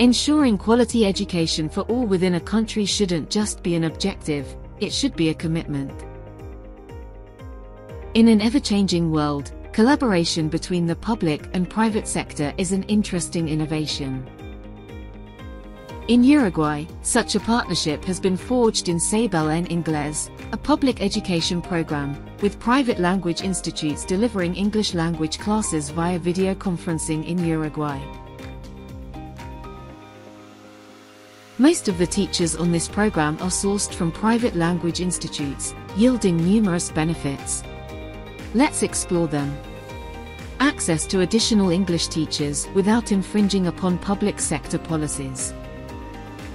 Ensuring quality education for all within a country shouldn't just be an objective, it should be a commitment. In an ever-changing world, collaboration between the public and private sector is an interesting innovation. In Uruguay, such a partnership has been forged in Ceibal en Inglés, a public education program, with private language institutes delivering English language classes via video conferencing in Uruguay. Most of the teachers on this program are sourced from private language institutes, yielding numerous benefits. Let's explore them. Access to additional English teachers without infringing upon public sector policies.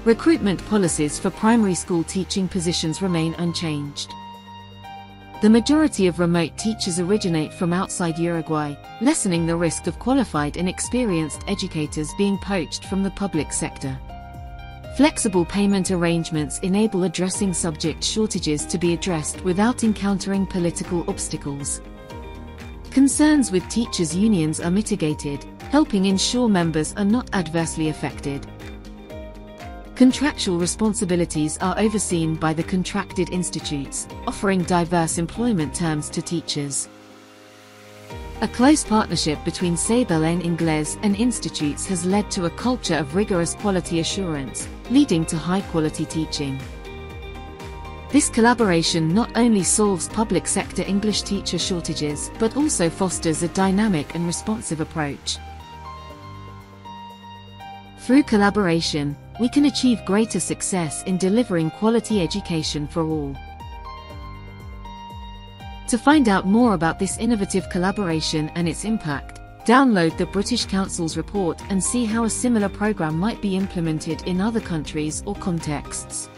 Recruitment policies for primary school teaching positions remain unchanged. The majority of remote teachers originate from outside Uruguay, lessening the risk of qualified and experienced educators being poached from the public sector. Flexible payment arrangements enable addressing subject shortages to be addressed without encountering political obstacles. Concerns with teachers' unions are mitigated, helping ensure members are not adversely affected. Contractual responsibilities are overseen by the contracted institutes, offering diverse employment terms to teachers. A close partnership between Ceibal en Inglés and institutes has led to a culture of rigorous quality assurance, leading to high-quality teaching. This collaboration not only solves public sector English teacher shortages but also fosters a dynamic and responsive approach. Through collaboration, we can achieve greater success in delivering quality education for all. To find out more about this innovative collaboration and its impact, download the British Council's report and see how a similar program might be implemented in other countries or contexts.